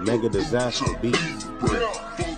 Mega disaster beats.